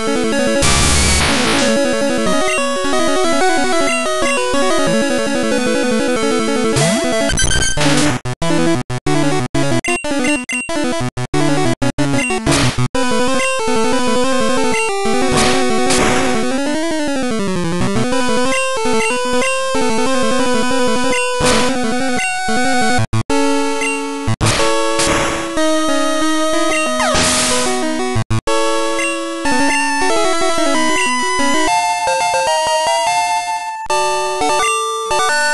Música you